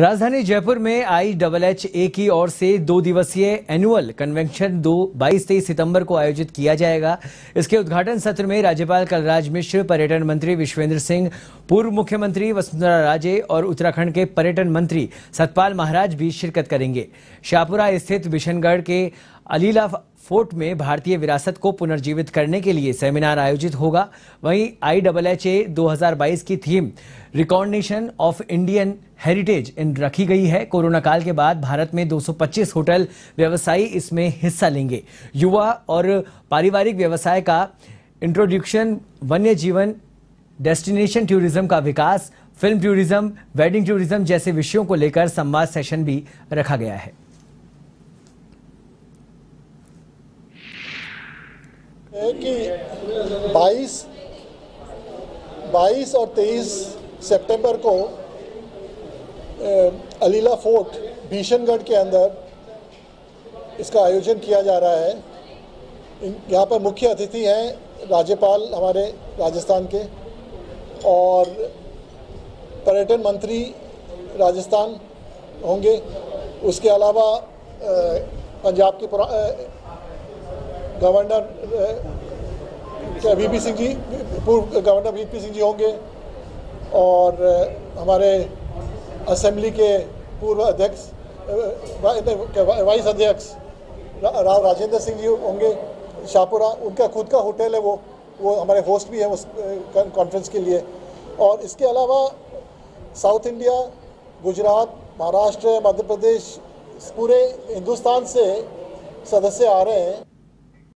राजधानी जयपुर में I double H A की ओर से दो दिवसीय एनुअल कन्वेंशन दो बाईस तेईस सितंबर को आयोजित किया जाएगा। इसके उद्घाटन सत्र में राज्यपाल कलराज मिश्र, पर्यटन मंत्री विश्वेंद्र सिंह, पूर्व मुख्यमंत्री वसुंधरा राजे और उत्तराखंड के पर्यटन मंत्री सतपाल महाराज भी शिरकत करेंगे। शाहपुरा स्थित बिशनगढ़ के अलीला फोर्ट में भारतीय विरासत को पुनर्जीवित करने के लिए सेमिनार आयोजित होगा। वहीं आई डबल एच ए दो हज़ार बाईस की थीम, रिकॉर्डनेशन ऑफ़ इंडियन हेरिटेज इन रखी गई है। कोरोना काल के बाद भारत में 225 होटल व्यवसायी इसमें हिस्सा लेंगे। युवा और पारिवारिक व्यवसाय का इंट्रोडक्शन वन्य जीवन डेस्टिनेशन टूरिज़्म का विकास फ़िल्म टूरिज़्म वेडिंग टूरिज़्म जैसे विषयों को लेकर संवाद सेशन भी रखा गया है। कि 22 22 और 23 सितंबर को अलीला फोर्ट, भीषणगढ़ के अंदर इसका आयोजन किया जा रहा है। यहाँ पर मुख्य अतिथि हैं राज्यपाल हमारे राजस्थान के और पर्यटन मंत्री राजस्थान होंगे। उसके अलावा पंजाब के गवर्नर वीपी सिंह जी, पूर्व गवर्नर वीपी सिंह जी होंगे और हमारे असेंबली के पूर्व अध्यक्ष वाइस अध्यक्ष राव राजेंद्र सिंह जी होंगे, शाहपुरा, उनका खुद का होटल है वो वो हमारे होस्ट भी हैं उस कॉन्फ्रेंस के लिए। और इसके अलावा साउथ इंडिया गुजरात महाराष्ट्र मध्य प्रदेश, पूरे हिंदुस्तान से सदस्य आ रहे हैं।